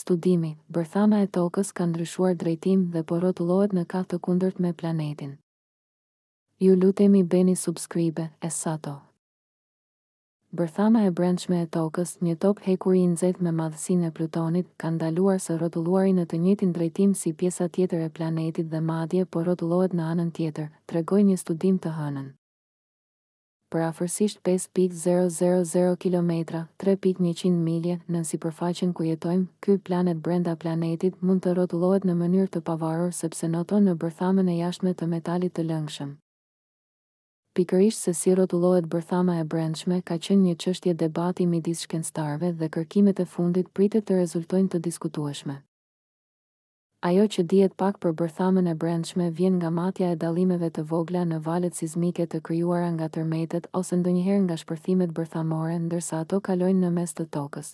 Studimi, Bërthama e Tokës ka ndryshuar drejtim dhe po rrotullohet në kah të kundërt me planetin. Ju lutemi bëni subscribe, e sato. Bërthama e brendshme e Tokës, një top hekuri i nxehtë me madhësinë e Plutonit, ka ndaluar së rrotulluari në të njëjtin drejtim si pjesa tjetër e planetit dhe madje po rrotullohet në anën tjetër, tregoi një studim të hënën. Përafërsisht pesë pikë zero zero zero kilometra, tre pikë njëqind milje, nën sipërfaqen ku jetojmë, ky planet brenda planetit mund të rrotullohet në mënyrë të pavarur sepse noton në bërthamën e jashtme të metalit të lëngshëm. Pikërisht se si rrotullohet bërthama e brendshme ka qenë një çështje debati midis shkencëtarëve dhe kërkimet e fundit pritet të rezultojnë të diskutueshme. Ajo që dihet pak për bërthamën e brendshme vjen nga matja e dallimeve të vogla në valët sizmike të krijuara nga tërmetet ose ndonjëherë nga shpërthimet bërthamore ndërsa ato kalojnë në mes të tokës.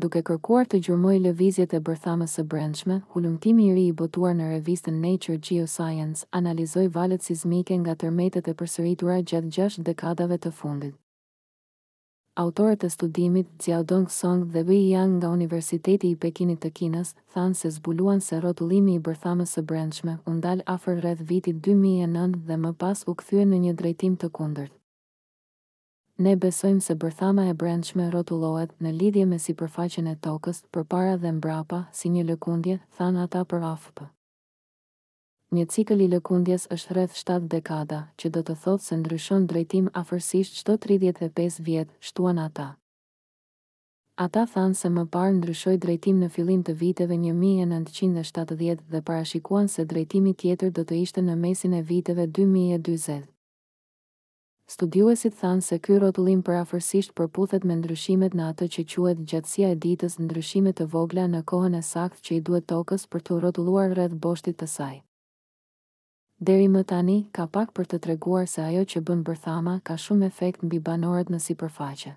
Duke kërkuar të gjurmojë lëvizjet e bërthamës së brendshme, hulumtimi i ri i botuar në revistën Nature Geoscience analizoi valët sizmike nga tërmetet e përsëritura gjatë gjashtë dekadave të fundit. Autorët e studimit, Xiaodong Song dhe Yi Yang nga Universiteti i Pekinit të Kinës, thanë se zbuluan se rrotullimi i bërthamës së brendshme u ndal afër rreth vitit dy mijë e nëntë dhe më pas u kthye në një drejtim të kundërt. Ne besojmë se bërthama e brendshme rrotullohet, në lidhje me sipërfaqen e Tokës, përpara dhe mbrapa, si një lëkundje, thanë ata për AFP. Një cikël i lëkundjes është rreth shtatë dekada, që do të thotë se ndryshon drejtim afërsisht çdo tridhjetë e pesë vjet, shtuan ata. Ata thanë se më parë ndryshoi drejtim në fillim të viteve një mijë e nëntëqind e shtatëdhjetë dhe parashikuan se drejtimi tjetër do të ishte në mesin e viteve dy mijë e dyzet. Studiuesit thanë se ky rrotullim përafërsisht përputhet me ndryshimet në atë që quhet gjatësia e ditës, ndryshime të vogla në kohën e saktë që i duhet Tokës për t'u rrotulluar rreth boshtit të saj. Deri më tani, ka pak për të treguar se ajo që bën bërthama ka shumë efekt mbi banorët në sipërfaqe.